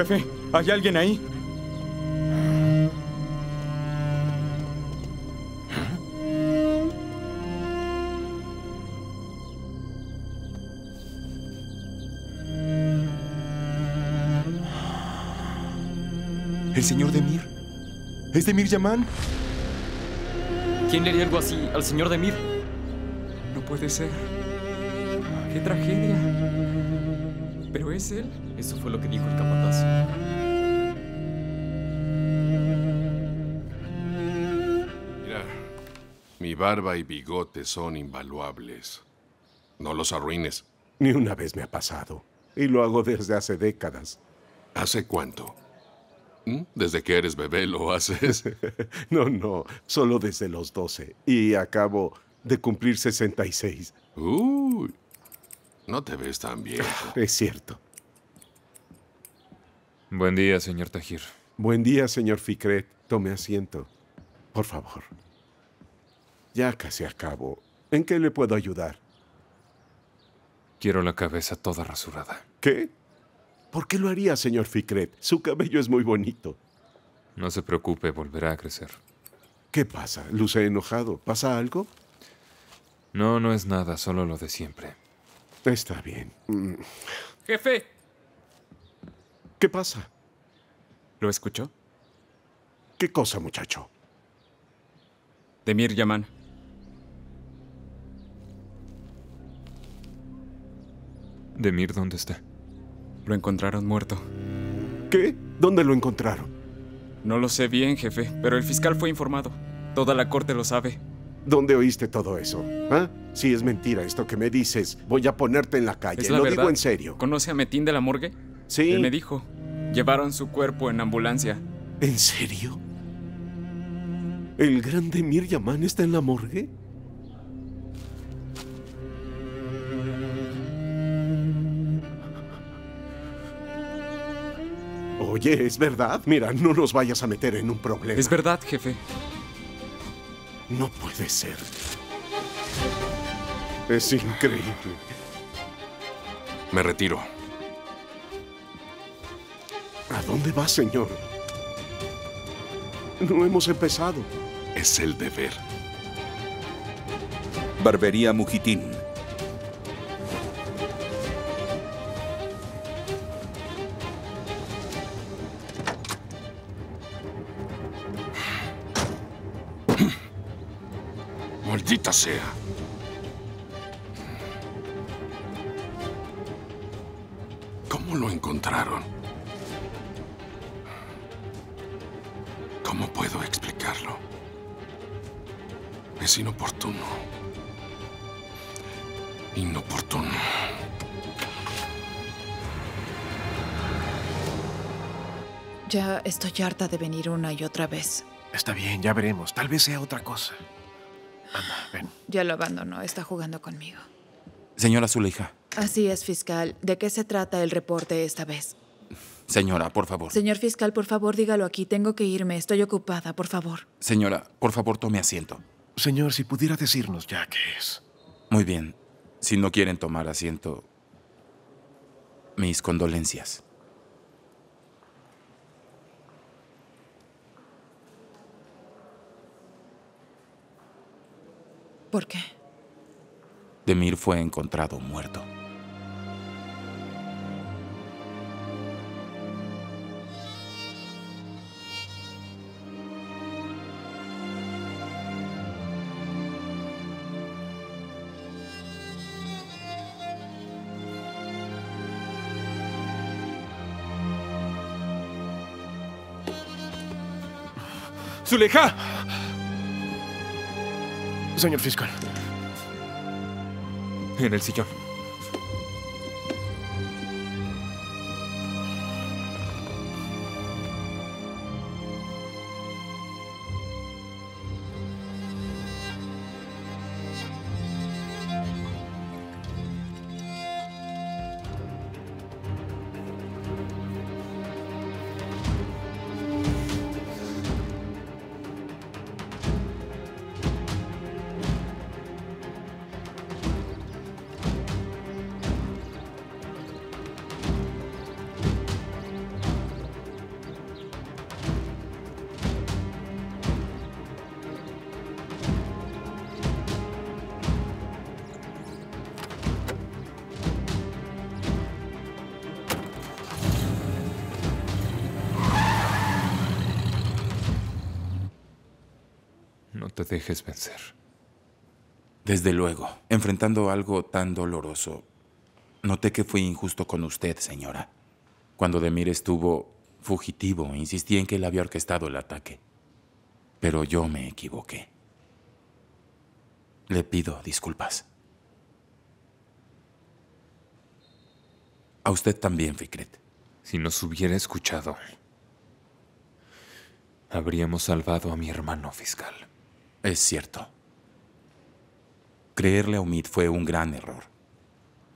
Jefe, ¿hay alguien ahí? ¿El señor Demir? ¿Es Demir Yaman? ¿Quién le haría algo así al señor Demir? No puede ser. ¡Qué tragedia! ¿Pero es él? Eso fue lo que dijo el capataz. Mira, mi barba y bigote son invaluables. No los arruines. Ni una vez me ha pasado. Y lo hago desde hace décadas. ¿Hace cuánto? ¿Mm? ¿Desde que eres bebé lo haces? no, no, solo desde los 12. Y acabo de cumplir 66. Uy, no te ves tan viejo. Es cierto. Buen día, señor Tajir. Buen día, señor Ficret. Tome asiento. Por favor. Ya casi acabo. ¿En qué le puedo ayudar? Quiero la cabeza toda rasurada. ¿Qué? ¿Por qué lo haría, señor Ficret? Su cabello es muy bonito. No se preocupe, volverá a crecer. ¿Qué pasa? ¿Luce enojado? ¿Pasa algo? No, no es nada, solo lo de siempre. Está bien. Mm. Jefe, ¿Qué pasa? ¿lo escuchó? ¿Qué cosa, muchacho? Demir Yaman. Demir, ¿dónde está? Lo encontraron muerto. ¿Qué? ¿Dónde lo encontraron? No lo sé bien, jefe, pero el fiscal fue informado. Toda la corte lo sabe. ¿Dónde oíste todo eso? ¿Ah? Si es mentira esto que me dices, voy a ponerte en la calle. Es la lo verdad. digo en serio. ¿Conoce a Metín de la morgue? Sí. Él me dijo. Llevaron su cuerpo en ambulancia. ¿En serio? ¿El gran Demir Yaman está en la morgue? Oye, ¿es verdad? Mira, no nos vayas a meter en un problema. Es verdad, jefe. No puede ser. Es increíble. Me retiro. ¿A dónde va, señor? No hemos empezado. Es el deber. Barbería Mujitín. Maldita sea. ¿Cómo lo encontraron? ¿Cómo puedo explicarlo? Es inoportuno. Inoportuno. Ya estoy harta de venir una y otra vez. Está bien, ya veremos. Tal vez sea otra cosa. Anda, ven. Ya lo abandonó, está jugando conmigo. Señora Zuleija. Así es, fiscal. ¿De qué se trata el reporte esta vez? Señora, por favor. Señor fiscal, por favor, dígalo aquí. Tengo que irme. Estoy ocupada, por favor. Señora, por favor, tome asiento. Señor, si pudiera decirnos ya qué es. Muy bien. Si no quieren tomar asiento, mis condolencias. ¿Por qué? Demir fue encontrado muerto. Zuleja! Señor fiscal. En el sillón. Dejes vencer. Desde luego, enfrentando algo tan doloroso, noté que fui injusto con usted, señora. Cuando Demir estuvo fugitivo, insistí en que él había orquestado el ataque. Pero yo me equivoqué. Le pido disculpas. A usted también, Fikret. Si nos hubiera escuchado, habríamos salvado a mi hermano fiscal. Es cierto. Creerle a Umid fue un gran error.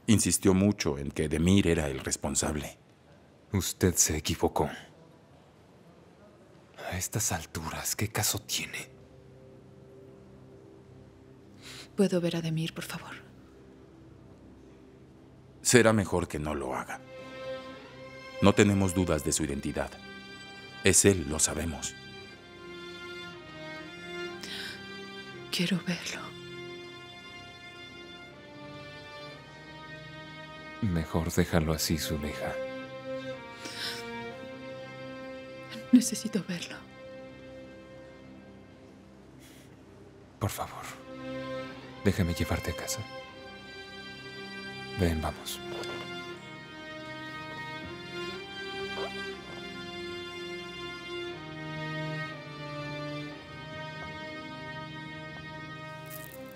Insistió mucho en que Demir era el responsable. Usted se equivocó. A estas alturas, ¿qué caso tiene? ¿Puedo ver a Demir, por favor? Será mejor que no lo haga. No tenemos dudas de su identidad. Es él, lo sabemos. Quiero verlo. Mejor déjalo así, Zuleja. Necesito verlo. Por favor, déjame llevarte a casa. Ven, vamos.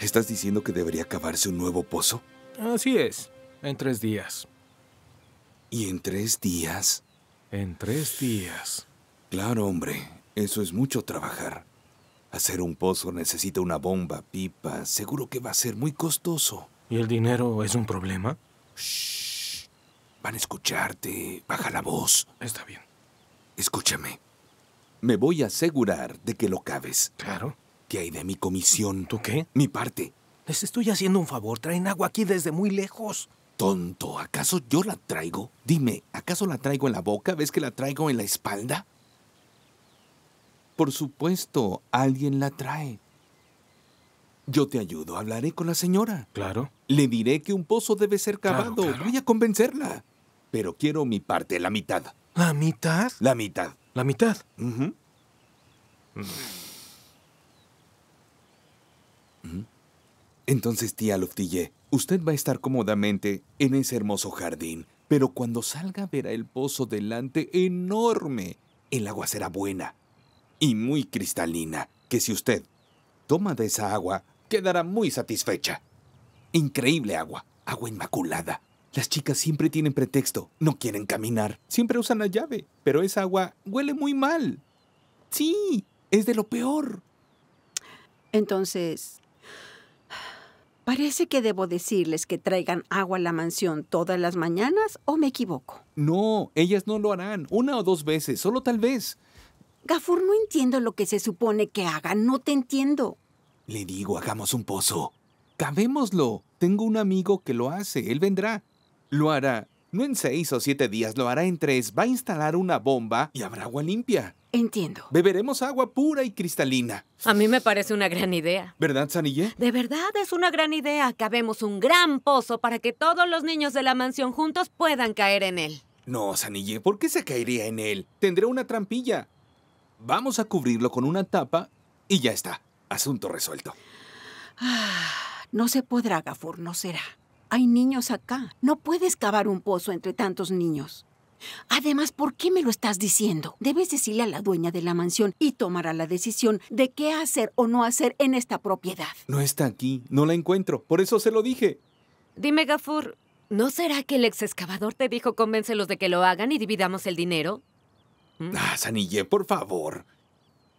¿Estás diciendo que debería cavarse un nuevo pozo? Así es. En tres días. ¿Y en tres días? En tres días. Claro, hombre. Eso es mucho trabajar. Hacer un pozo necesita una bomba, pipa. Seguro que va a ser muy costoso. ¿Y el dinero es un problema? Shh. Van a escucharte. Baja la voz. Está bien. Escúchame. Me voy a asegurar de que lo cabes. Claro. ¿Qué hay de mi comisión? ¿Tú qué? Mi parte. Les estoy haciendo un favor. Traen agua aquí desde muy lejos. Tonto, ¿acaso yo la traigo? Dime, ¿acaso la traigo en la boca? ¿Ves que la traigo en la espalda? Por supuesto, alguien la trae. Yo te ayudo, hablaré con la señora. Claro. Le diré que un pozo debe ser cavado. claro. Voy a convencerla. Pero quiero mi parte, la mitad. ¿La mitad? La mitad. La mitad. Entonces, tía Luftille, usted va a estar cómodamente en ese hermoso jardín, pero cuando salga verá el pozo delante enorme. El agua será buena y muy cristalina, que si usted toma de esa agua, quedará muy satisfecha. Increíble agua, agua inmaculada. Las chicas siempre tienen pretexto, no quieren caminar, siempre usan la llave, pero esa agua huele muy mal. Sí, es de lo peor. Entonces, parece que debo decirles que traigan agua a la mansión todas las mañanas o me equivoco. No, ellas no lo harán, una o dos veces, solo tal vez. Gafur, no entiendo lo que se supone que hagan, no te entiendo. Le digo, hagamos un pozo. Cavémoslo. Tengo un amigo que lo hace, él vendrá. Lo hará, no en seis o siete días, lo hará en tres. Va a instalar una bomba y habrá agua limpia. Entiendo. Beberemos agua pura y cristalina. A mí me parece una gran idea. ¿Verdad, Sanille? De verdad es una gran idea. Cabemos un gran pozo para que todos los niños de la mansión juntos puedan caer en él. No, Sanille, ¿por qué se caería en él? Tendré una trampilla. Vamos a cubrirlo con una tapa y ya está. Asunto resuelto. Ah, no se podrá, Gafur, no será. Hay niños acá. No puedes cavar un pozo entre tantos niños. Además, ¿por qué me lo estás diciendo? Debes decirle a la dueña de la mansión y tomará la decisión de qué hacer o no hacer en esta propiedad. No está aquí, no la encuentro, por eso se lo dije. Dime, Gafur, ¿no será que el ex excavador te dijo convéncelos de que lo hagan y dividamos el dinero? Ah, Sanille, por favor.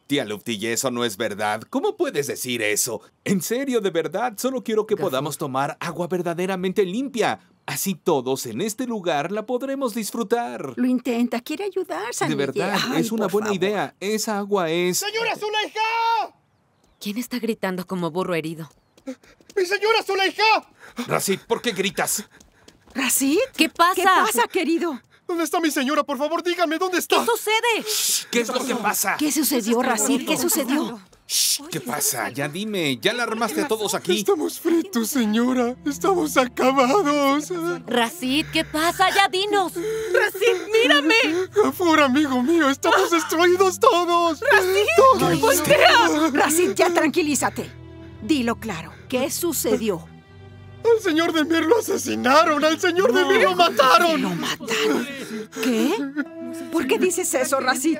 Tía Luftille, eso no es verdad. ¿Cómo puedes decir eso? En serio, de verdad, solo quiero que podamos tomar agua verdaderamente limpia. Así todos en este lugar la podremos disfrutar. Lo intenta, quiere ayudar, San De verdad, Ay, es una buena favor. idea. Esa agua es... ¡Señora Zuleika! ¿Quién está gritando como burro herido? ¡Mi señora Zuleika! Racid, ¿por qué gritas? ¿Racid? ¿Qué pasa? ¿Qué pasa, querido? ¿Dónde está mi señora? Por favor, dígame, ¿dónde está? ¿Qué sucede? ¿Qué es lo que pasa? ¿Qué sucedió, Racid? ¿Qué sucedió? ¿Qué pasa? Ya dime, ya la armaste a todos aquí. Estamos fritos, señora. Estamos acabados. Racid, ¿qué pasa? Ya dinos. Racid, mírame. Gafur, amigo mío, estamos destruidos todos. ¿Qué voltea? Racid, ya tranquilízate. Dilo claro. ¿Qué sucedió? Al señor de Mir lo asesinaron. Al señor de Mir lo mataron. ¿Lo mataron? ¿Qué? ¿Por qué dices eso, Racid?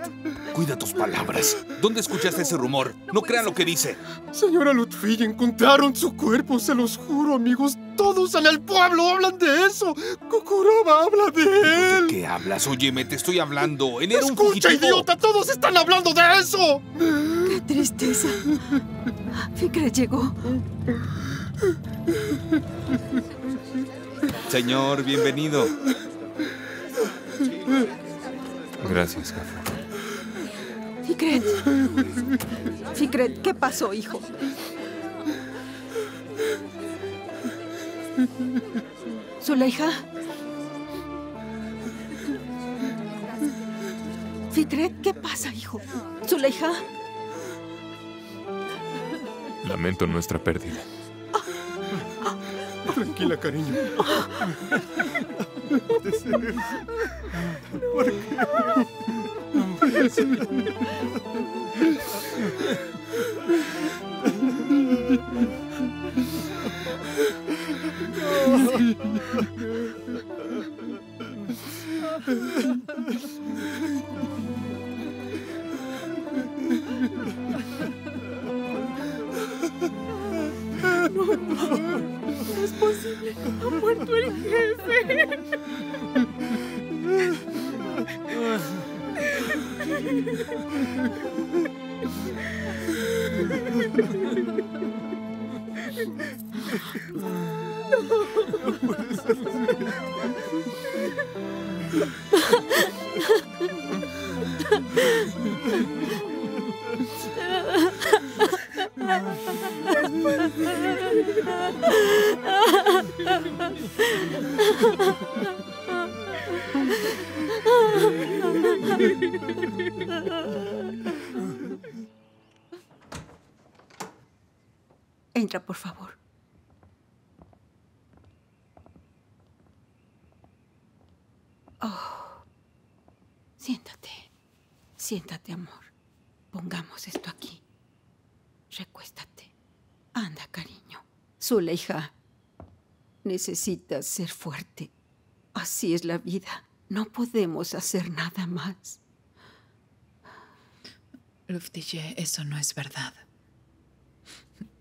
Cuida tus palabras. ¿Dónde escuchaste ese rumor? No crean lo que dice. Señora Lutfi, encontraron su cuerpo, se los juro, amigos. Todos en el pueblo hablan de eso. Kukurova habla de ¿De él. qué hablas? Óyeme, te estoy hablando. Él era un Escucha, idiota, todos están hablando de eso. ¡Qué tristeza! Fikret llegó. Señor, bienvenido. Gracias, Gafur. Fikret. Fikret, ¿qué pasó, hijo? ¿Zuleija? Fikret, ¿qué pasa, hijo? ¿Zuleija? Lamento nuestra pérdida. Tranquila, cariño. ¿Por Siéntate. Siéntate, amor. Pongamos esto aquí. Recuéstate. Anda, cariño. Zuleija, necesitas ser fuerte. Así es la vida. No podemos hacer nada más. Luftille, eso no es verdad.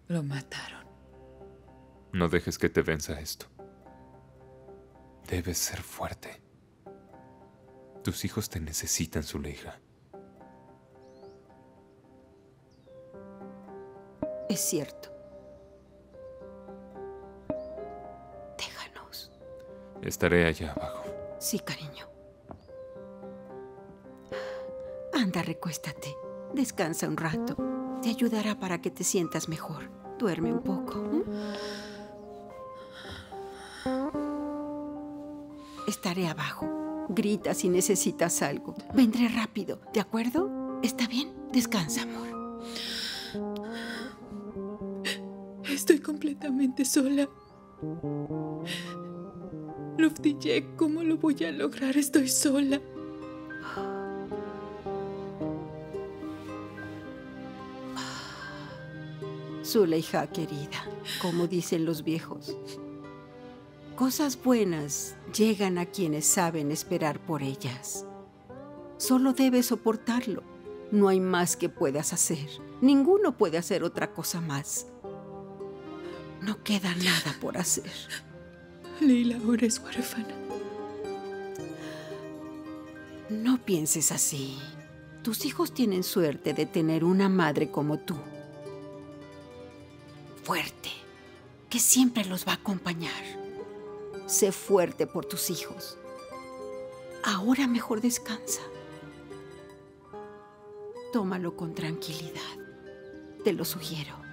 Lo mataron. No dejes que te venza esto. Debes ser fuerte. Tus hijos te necesitan, Zuleija. Es cierto. Déjanos. Estaré allá abajo. Sí, cariño. Anda, recuéstate. Descansa un rato. Te ayudará para que te sientas mejor. Duerme un poco. ¿m? Estaré abajo. Grita si necesitas algo. Vendré rápido, ¿de acuerdo? ¿Está bien? Descansa, amor. Estoy completamente sola. Luftille, ¿cómo lo voy a lograr? Estoy sola. Zuleija, querida, como dicen los viejos. Cosas buenas llegan a quienes saben esperar por ellas. Solo debes soportarlo. No hay más que puedas hacer. Ninguno puede hacer otra cosa más. No queda nada por hacer. Leila ahora es huérfana. No pienses así. Tus hijos tienen suerte de tener una madre como tú. Fuerte, que siempre los va a acompañar. Sé fuerte por tus hijos. Ahora mejor descansa. Tómalo con tranquilidad. Te lo sugiero.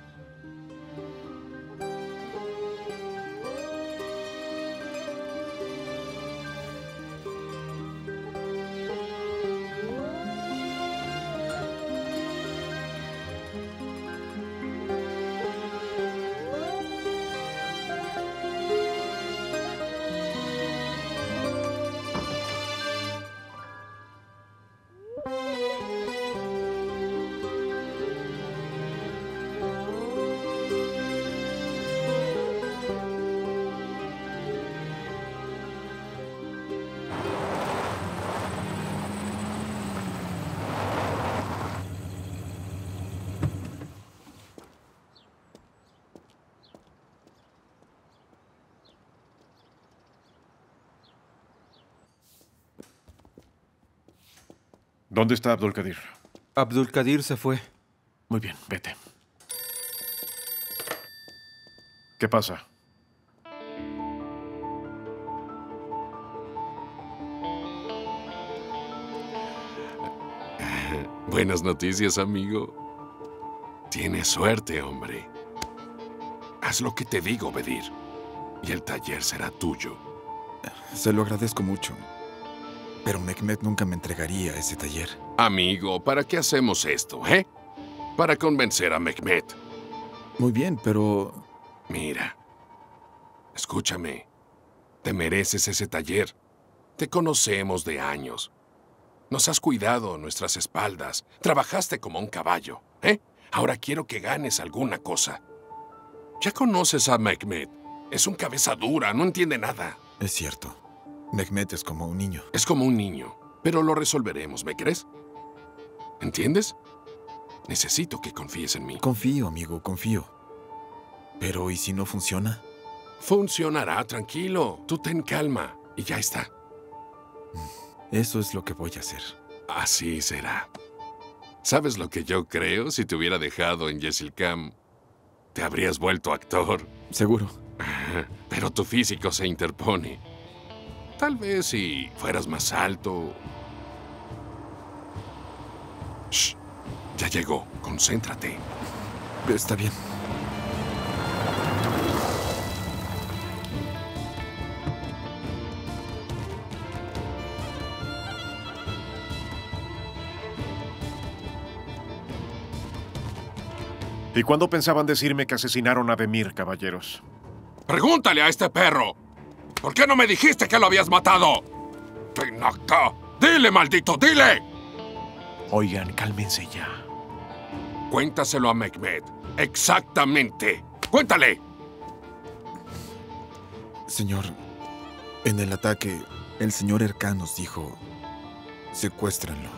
¿Dónde está Abdul Kadir? Abdul Kadir se fue. Muy bien, vete. ¿Qué pasa? Buenas noticias, amigo. Tienes suerte, hombre. Haz lo que te digo, Bedir. Y el taller será tuyo. Se lo agradezco mucho. Pero Mehmet nunca me entregaría ese taller. Amigo, ¿para qué hacemos esto, eh? Para convencer a Mehmet. Muy bien, pero... Mira, escúchame. Te mereces ese taller. Te conocemos de años. Nos has cuidado nuestras espaldas. Trabajaste como un caballo, ¿eh? Ahora quiero que ganes alguna cosa. Ya conoces a Mehmet. Es un cabeza dura, no entiende nada. Es cierto. Mehmet es como un niño. Es como un niño, pero lo resolveremos, ¿me crees? ¿Entiendes? Necesito que confíes en mí. Confío, amigo, confío. Pero, ¿y si no funciona? Funcionará, tranquilo. Tú ten calma y ya está. Eso es lo que voy a hacer. Así será. ¿Sabes lo que yo creo? Si te hubiera dejado en Yesilcam, te habrías vuelto actor. Seguro. Pero tu físico se interpone. Tal vez si fueras más alto. Shh. Ya llegó. Concéntrate. Está bien. ¿Y cuándo pensaban decirme que asesinaron a Demir, caballeros? Pregúntale a este perro. ¿Por qué no me dijiste que lo habías matado? Ven acá. Dile, maldito, dile. Oigan, cálmense ya. Cuéntaselo a Mehmet. Exactamente. Cuéntale. Señor, en el ataque, el señor Erkan nos dijo, secuéstranlo.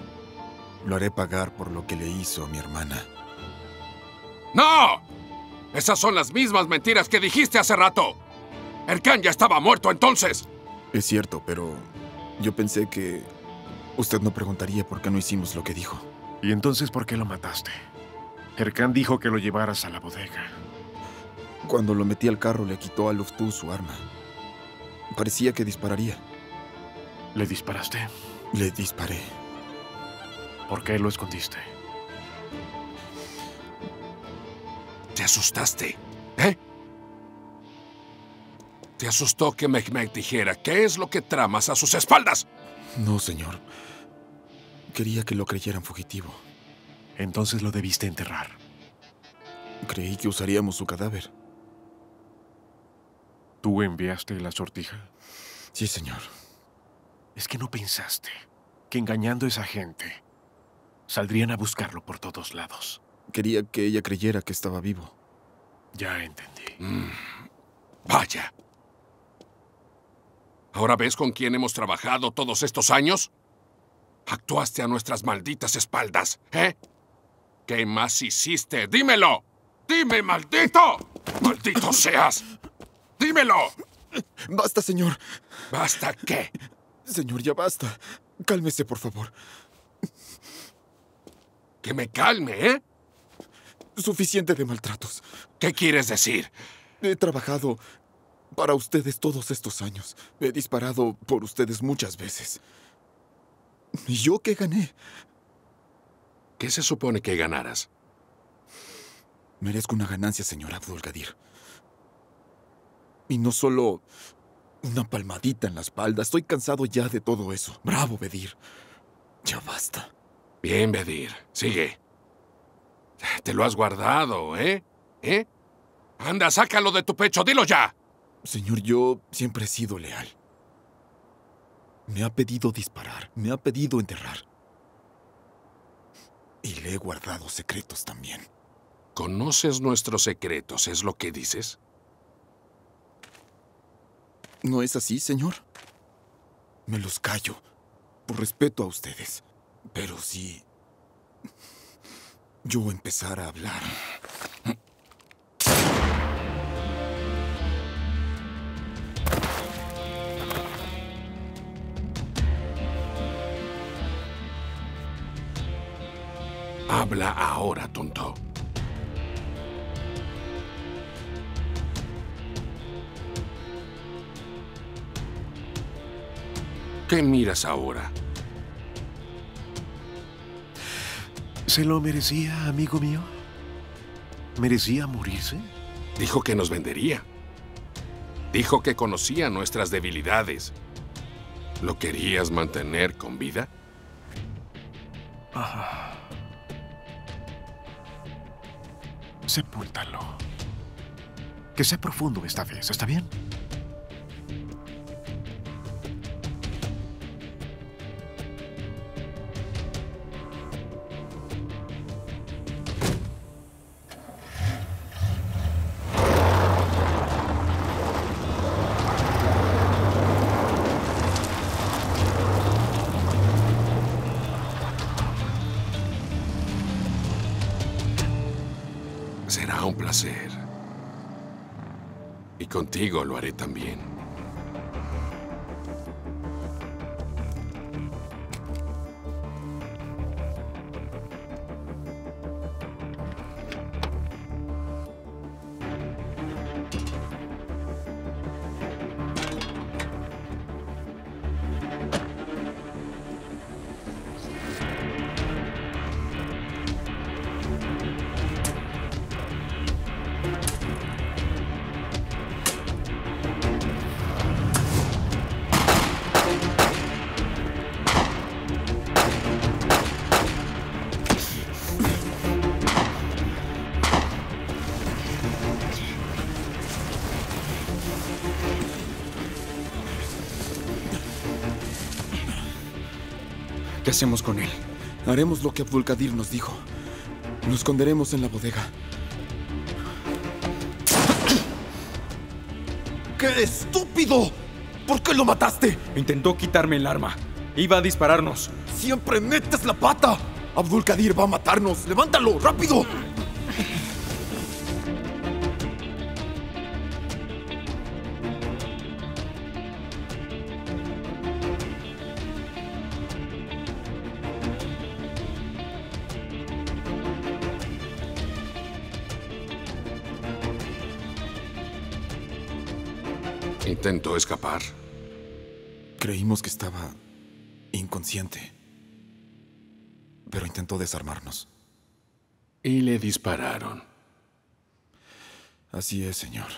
Lo haré pagar por lo que le hizo a mi hermana. ¡No! Esas son las mismas mentiras que dijiste hace rato. Erkan ya estaba muerto entonces. Es cierto, pero yo pensé que usted no preguntaría por qué no hicimos lo que dijo. ¿Y entonces por qué lo mataste? Erkan dijo que lo llevaras a la bodega. Cuando lo metí al carro le quitó a Luftu su arma. Parecía que dispararía. ¿Le disparaste? Le disparé. ¿Por qué lo escondiste? Te asustaste, ¿eh? ¿Te asustó que Mehmet dijera qué es lo que tramas a sus espaldas? No, señor. Quería que lo creyeran fugitivo. Entonces lo debiste enterrar. Creí que usaríamos su cadáver. ¿Tú enviaste la sortija? Sí, señor. Es que no pensaste que engañando a esa gente saldrían a buscarlo por todos lados. Quería que ella creyera que estaba vivo. Ya entendí. Mm, vaya. ¿Ahora ves con quién hemos trabajado todos estos años? Actuaste a nuestras malditas espaldas, ¿eh? ¿Qué más hiciste? ¡Dímelo! ¡Dime, maldito! ¡Maldito seas! ¡Dímelo! Basta, señor. ¿Basta qué? Señor, ya basta. Cálmese, por favor. Que me calme, ¿eh? Suficiente de maltratos. ¿Qué quieres decir? He trabajado para ustedes todos estos años. He disparado por ustedes muchas veces. ¿Y yo qué gané? ¿Qué se supone que ganaras? Merezco una ganancia, señor Abdul Gadir. Y no solo una palmadita en la espalda. Estoy cansado ya de todo eso. Bravo, Bedir. Ya basta. Bien, Bedir. Sigue. Te lo has guardado, ¿eh? ¿Eh? Anda, sácalo de tu pecho. Dilo ya. Señor, yo siempre he sido leal. Me ha pedido disparar. Me ha pedido enterrar. Y le he guardado secretos también. ¿Conoces nuestros secretos? ¿Es lo que dices? ¿No es así, señor? Me los callo, por respeto a ustedes. Pero si yo empezara a hablar... Habla ahora, tonto. ¿Qué miras ahora? ¿Se lo merecía, amigo mío? ¿Merecía morirse? Dijo que nos vendería. Dijo que conocía nuestras debilidades. ¿Lo querías mantener con vida? Ah. Sepúltalo. Que sea profundo esta vez, ¿está bien? Lo haré también. ¿Qué hacemos con él? Haremos lo que Abdul Qadir nos dijo. Lo esconderemos en la bodega. ¡Qué estúpido! ¿Por qué lo mataste? Intentó quitarme el arma. Iba a dispararnos. ¡Siempre metes la pata! Abdul Qadir va a matarnos. ¡Levántalo! ¡Rápido! Intentó escapar. Creímos que estaba inconsciente. Pero intentó desarmarnos. Y le dispararon. Así es, señor.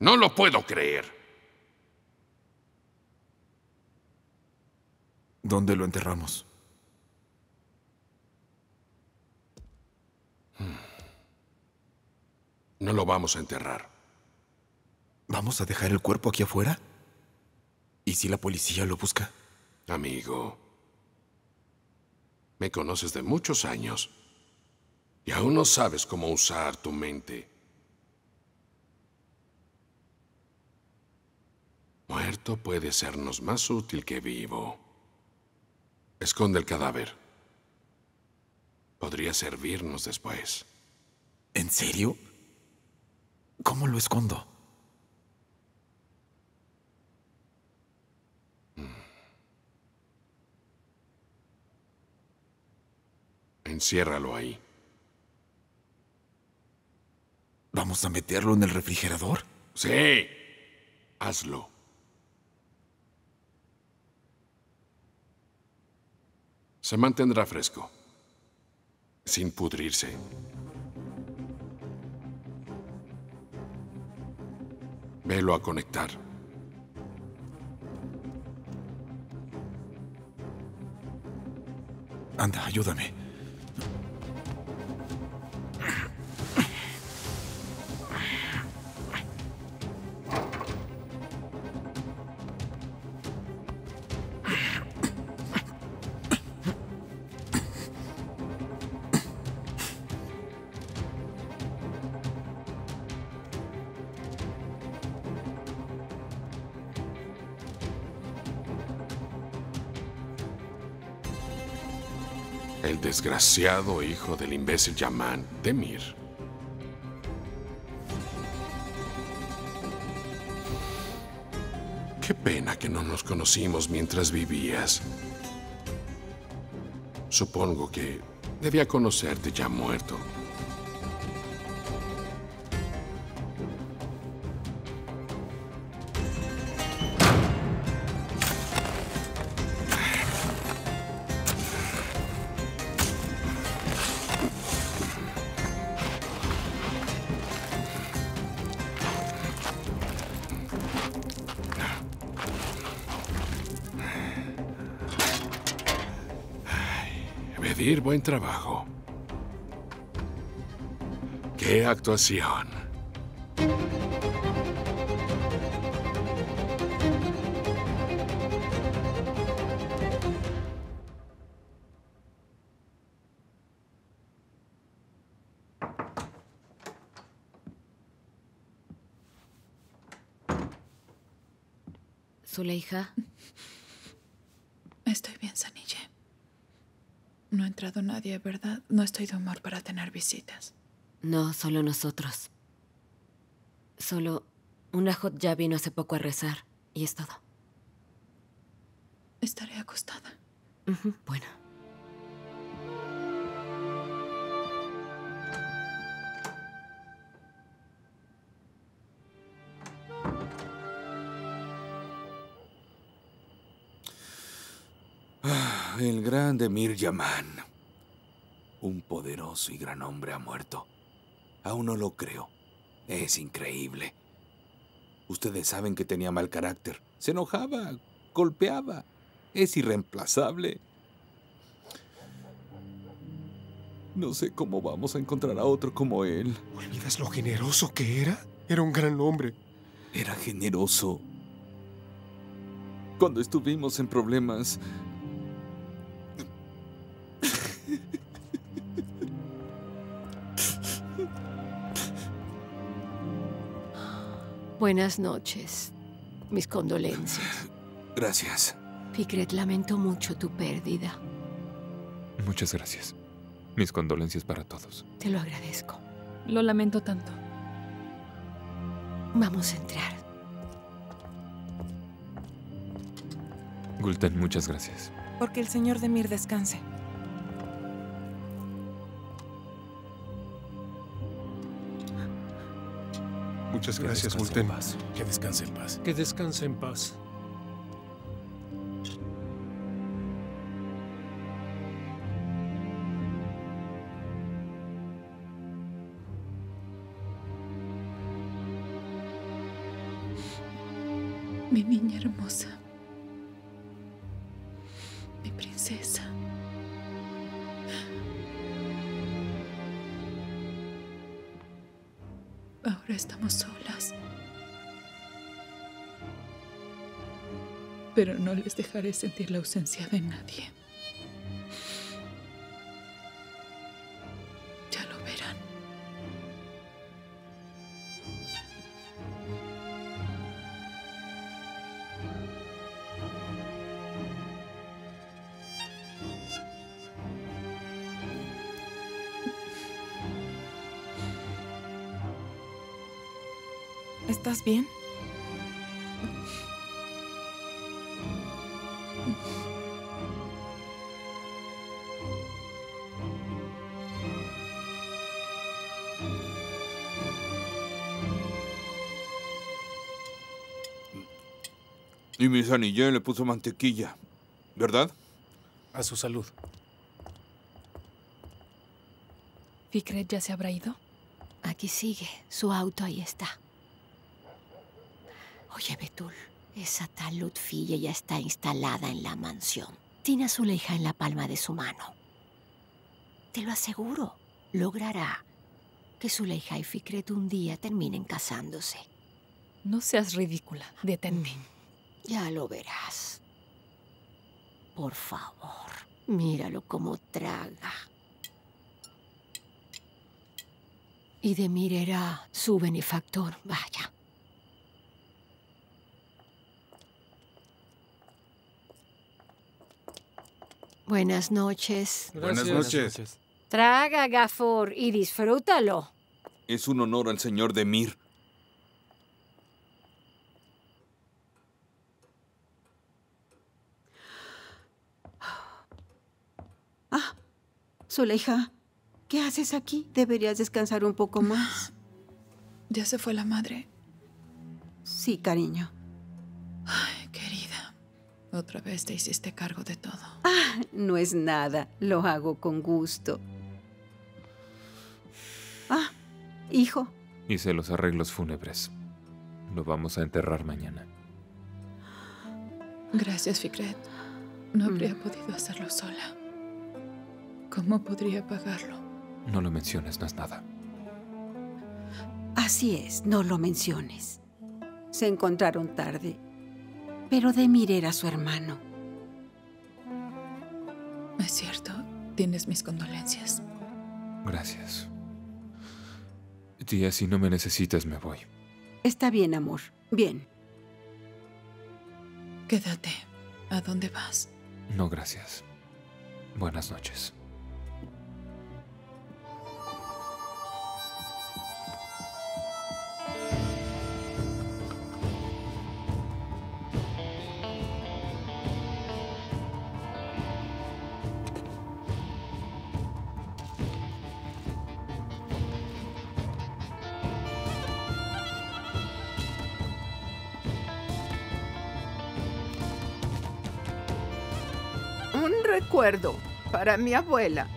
No lo puedo creer. ¿Dónde lo enterramos? No lo vamos a enterrar. ¿Vamos a dejar el cuerpo aquí afuera? ¿Y si la policía lo busca? Amigo, me conoces de muchos años y aún no sabes cómo usar tu mente. Muerto puede sernos más útil que vivo. Esconde el cadáver. Podría servirnos después. ¿En serio? ¿Cómo lo escondo? Enciérralo ahí. ¿Vamos a meterlo en el refrigerador? Sí. Hazlo. Se mantendrá fresco. Sin pudrirse. Velo a conectar. Anda, ayúdame. El desgraciado hijo del imbécil Yaman, Demir. Qué pena que no nos conocimos mientras vivías. Supongo que debía conocerte ya muerto. Buen trabajo. ¡Qué actuación! No ha entrado nadie, ¿verdad? No estoy de humor para tener visitas. no solo nosotros. Solo una hot ya vino hace poco a rezar y es todo. Estaré acostada. Bueno. El grande Mir Yaman. Un poderoso y gran hombre ha muerto. Aún no lo creo. Es increíble. Ustedes saben que tenía mal carácter. Se enojaba, golpeaba. Es irreemplazable. No sé cómo vamos a encontrar a otro como él. ¿Olvidas lo generoso que era? Era un gran hombre. Era generoso. Cuando estuvimos en problemas, Buenas noches. Mis condolencias. gracias. Fikret, lamento mucho tu pérdida. Muchas gracias. Mis condolencias para todos. Te lo agradezco. Lo lamento tanto. Vamos a entrar. Gulten, muchas gracias. Porque el señor Demir descanse. Muchas gracias, descanse en Gulten. paz. Que descanse en paz. Que descanse en paz. dejaré sentir la ausencia de nadie. Ya lo verán. ¿Estás bien? Y mi Sanillé le puso mantequilla, ¿verdad? A su salud. ¿Fikret ya se habrá ido? Aquí sigue. Su auto ahí está. Oye, Betul, esa tal Lutfille ya está instalada en la mansión. Tiene a Zuleja en la palma de su mano. Te lo aseguro, logrará que Zuleja y Fikret un día terminen casándose. No seas ridícula. Detente. Ya lo verás. Por favor, míralo como traga. Y Demir era su benefactor, vaya. Buenas noches. Buenas noches. Traga, Gafor, y disfrútalo. Es un honor al señor Demir. Zuleja, ¿qué haces aquí? Deberías descansar un poco más. Ya se fue la madre. Sí, cariño. Ay, querida. Otra vez te hiciste cargo de todo. Ah, no es nada. Lo hago con gusto. Ah, hijo. Hice los arreglos fúnebres. Lo vamos a enterrar mañana. Gracias, Fikret. No habría podido hacerlo sola. ¿Cómo podría pagarlo? No lo menciones, no es nada. Así es, no lo menciones. Se encontraron tarde, pero Demir era su hermano. Es cierto, tienes mis condolencias. Gracias. Tía, si no me necesitas, me voy. Está bien, amor. Bien. Quédate. ¿A dónde vas? No, gracias. Buenas noches. Para mi abuela.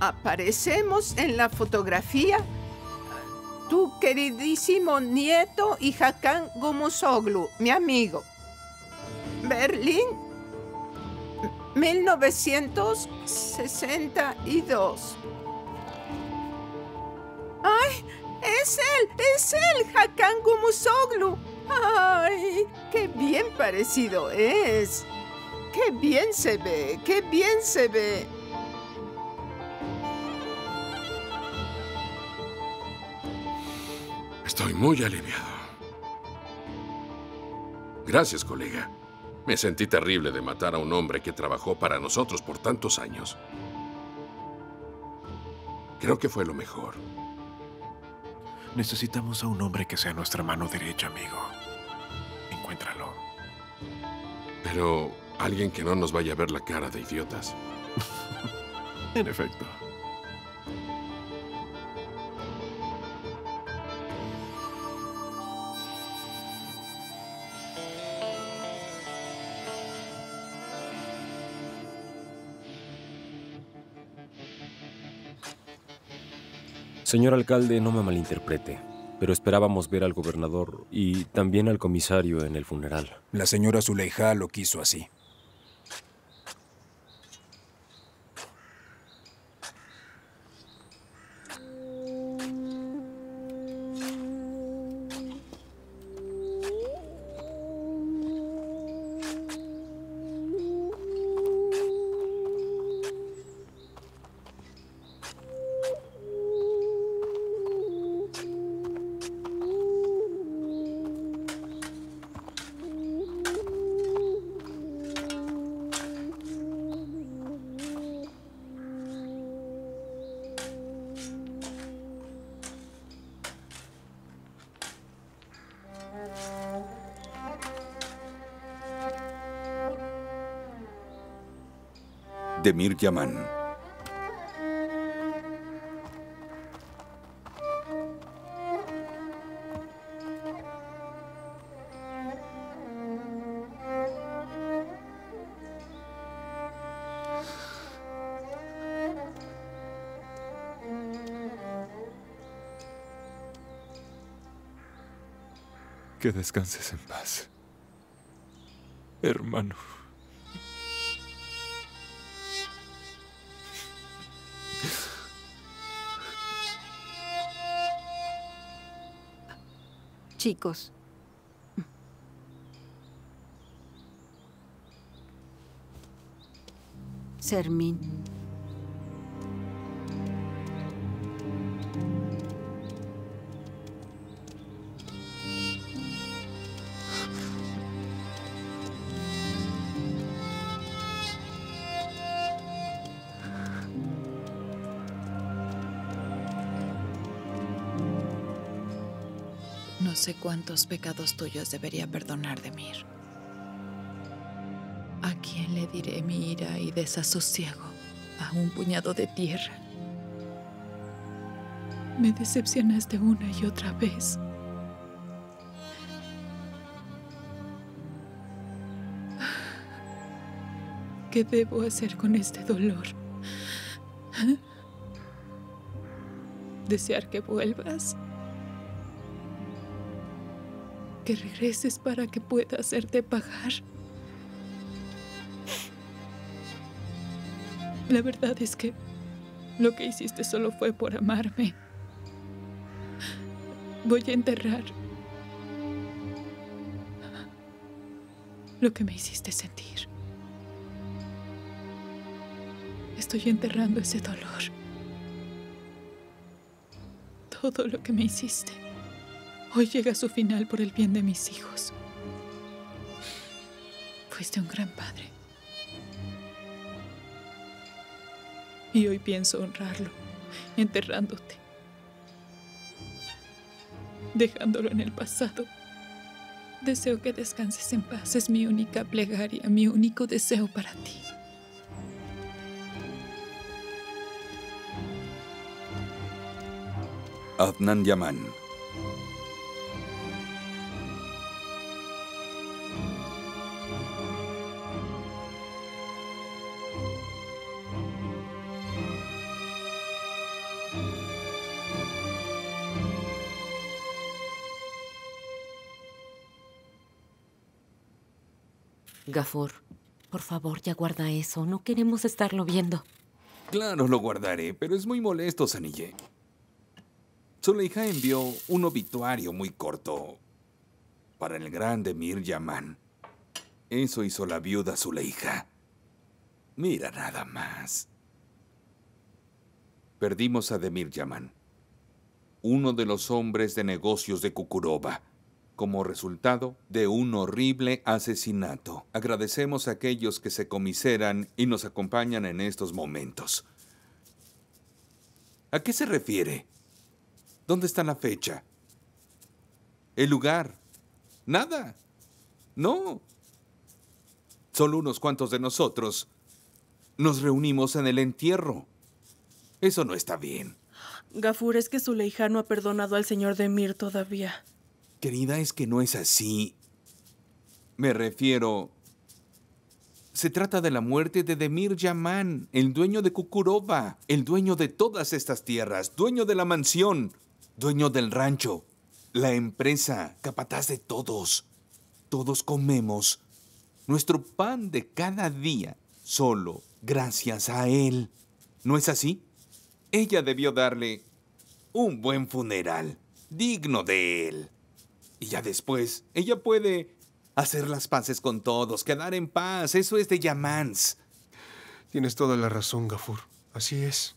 Aparecemos en la fotografía tu queridísimo nieto y Hakan Gumusoglu, mi amigo. Berlín, 1962. ¡Ay! ¡Es él! ¡Es él! ¡Hakan Gumusoglu! ¡Ay! ¡Qué bien parecido es! ¡Qué bien se ve! ¡Qué bien se ve! Estoy muy aliviado. Gracias, colega. Me sentí terrible de matar a un hombre que trabajó para nosotros por tantos años. Creo que fue lo mejor. Necesitamos a un hombre que sea nuestra mano derecha, amigo. Encuéntralo. Pero alguien que no nos vaya a ver la cara de idiotas. En efecto. Señor alcalde, no me malinterprete, pero esperábamos ver al gobernador y también al comisario en el funeral. La señora Zuleija lo quiso así. Demir Yaman. Que descanses en paz, hermano. Chicos. Sermín. Sé cuántos pecados tuyos debería perdonar, Demir. ¿A quién le diré mi ira y desasosiego? A un puñado de tierra. Me decepcionaste una y otra vez. ¿Qué debo hacer con este dolor? ¿Desear que vuelvas? Que regreses para que pueda hacerte pagar. La verdad es que lo que hiciste solo fue por amarme. Voy a enterrar lo que me hiciste sentir. Estoy enterrando ese dolor. Todo lo que me hiciste. Hoy llega su final por el bien de mis hijos. Fuiste un gran padre. Y hoy pienso honrarlo, enterrándote, dejándolo en el pasado. Deseo que descanses en paz. Es mi única plegaria, mi único deseo para ti. Adnan Yaman. Gafur, por favor, ya guarda eso. No queremos estarlo viendo. Claro, lo guardaré, pero es muy molesto, Sanille. Zuleija envió un obituario muy corto para el gran Demir Yaman. Eso hizo la viuda Zuleija. Mira nada más. Perdimos a Demir Yaman, uno de los hombres de negocios de Kukuroba, como resultado de un horrible asesinato. Agradecemos a aquellos que se comiseran y nos acompañan en estos momentos. ¿A qué se refiere? ¿Dónde está la fecha? ¿El lugar? Nada. No. Solo unos cuantos de nosotros nos reunimos en el entierro. Eso no está bien. Gafur, es que Zuleija no ha perdonado al señor Demir todavía. Querida, es que no es así. Me refiero... Se trata de la muerte de Demir Yaman, el dueño de Kukurova, el dueño de todas estas tierras, dueño de la mansión, dueño del rancho, la empresa, capataz de todos. Todos comemos nuestro pan de cada día solo gracias a él. ¿No es así? Ella debió darle un buen funeral, digno de él. Y ya después, ella puede hacer las paces con todos, quedar en paz. Eso es de Yamans. Tienes toda la razón, Gafur. Así es.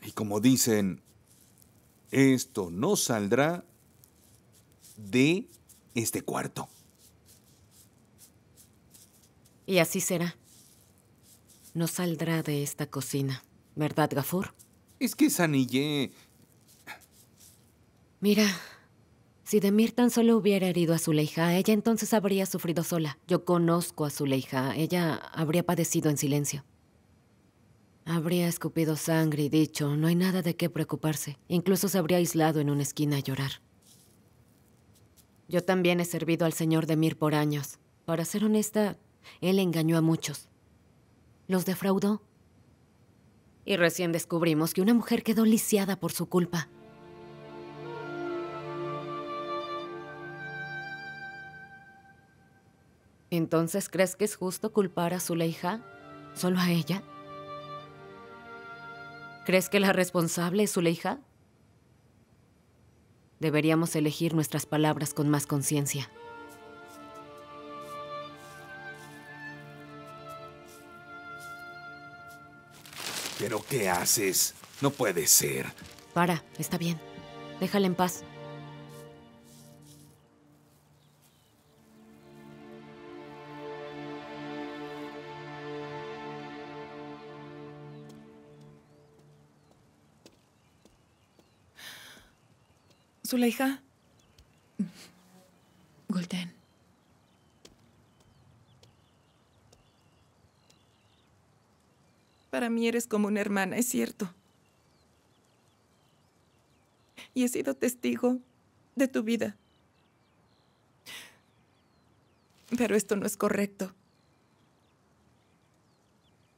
Y como dicen, esto no saldrá de este cuarto. Y así será. No saldrá de esta cocina, ¿verdad, Gafur? Es que Sanille... Mira, si Demir tan solo hubiera herido a Zuleija, ella entonces habría sufrido sola. Yo conozco a Zuleija. Ella habría padecido en silencio. Habría escupido sangre y dicho, no hay nada de qué preocuparse. Incluso se habría aislado en una esquina a llorar. Yo también he servido al señor Demir por años. Para ser honesta, él engañó a muchos. Los defraudó. Y recién descubrimos que una mujer quedó lisiada por su culpa. ¿Entonces crees que es justo culpar a Zuleija? ¿Solo a ella? ¿Crees que la responsable es Zuleija? Deberíamos elegir nuestras palabras con más conciencia. ¿Pero qué haces? No puede ser. Para, está bien. Déjala en paz. Zuleija. Gulden. Para mí eres como una hermana, es cierto. Y he sido testigo de tu vida. Pero esto no es correcto.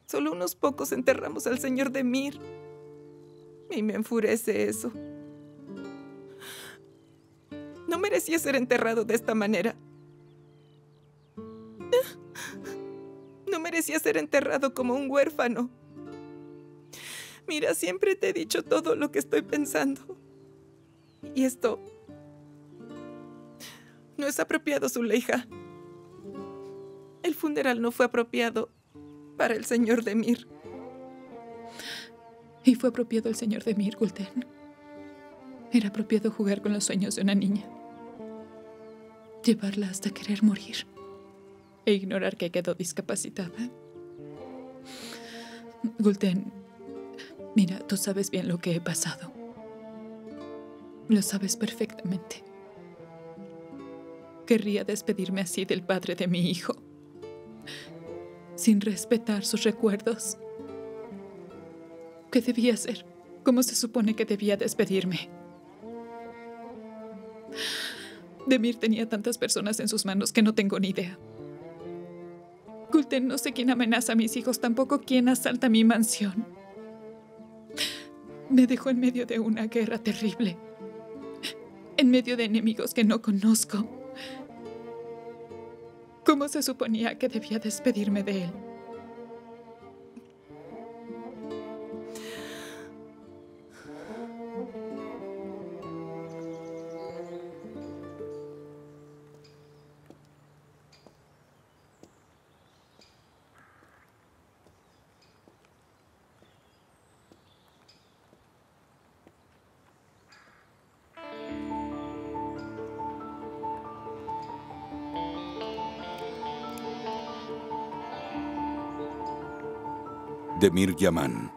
Solo unos pocos enterramos al señor Demir. Y me enfurece eso. No merecía ser enterrado de esta manera. No merecía ser enterrado como un huérfano. Mira, siempre te he dicho todo lo que estoy pensando. Y esto no es apropiado, Zuleija. El funeral no fue apropiado para el señor Demir. Y fue apropiado el señor Demir, Gulden. Era apropiado jugar con los sueños de una niña. Llevarla hasta querer morir. E ignorar que quedó discapacitada. Gulden, mira, tú sabes bien lo que he pasado. Lo sabes perfectamente. Querría despedirme así del padre de mi hijo. Sin respetar sus recuerdos. ¿Qué debía hacer? ¿Cómo se supone que debía despedirme? Demir tenía tantas personas en sus manos que no tengo ni idea. Gulten no sé quién amenaza a mis hijos, tampoco quién asalta mi mansión. Me dejó en medio de una guerra terrible. En medio de enemigos que no conozco. ¿Cómo se suponía que debía despedirme de él? Demir Yaman.